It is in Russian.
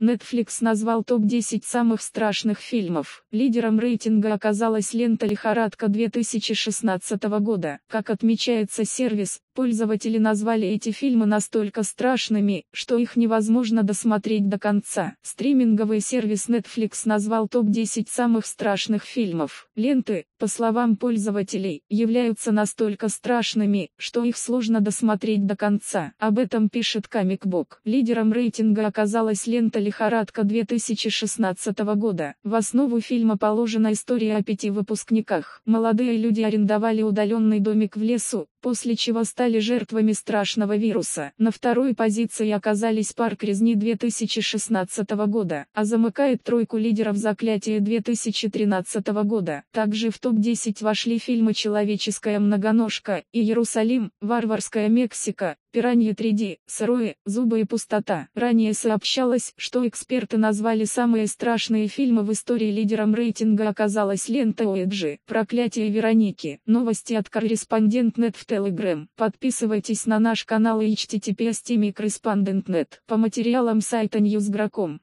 Netflix назвал топ-10 самых страшных фильмов. Лидером рейтинга оказалась лента «Лихорадка» 2016 года. Как отмечается сервис, пользователи назвали эти фильмы настолько страшными, что их невозможно досмотреть до конца. Стриминговый сервис Netflix назвал топ-10 самых страшных фильмов. Ленты, по словам пользователей, являются настолько страшными, что их сложно досмотреть до конца. Об этом пишет Комикбок. Лидером рейтинга оказалась лента «Лихорадка» 2016 года. В основу фильма положена история о пяти выпускниках. Молодые люди арендовали удаленный домик в лесу, после чего стали жертвами страшного вируса. На второй позиции оказались парк резни 2016 года, а замыкает тройку лидеров заклятия 2013 года. Также в топ-10 вошли фильмы «Человеческая многоножка» и «Иерусалим», «Варварская Мексика», Пираньи 3D, сырое, зубы и пустота. Ранее сообщалось, что эксперты назвали самые страшные фильмы в истории лидером рейтинга оказалась лента Уэджи. Проклятие Вероники. Новости от корреспондент.нет в Telegram. Подписывайтесь на наш канал и https По материалам сайта Newsgro.com.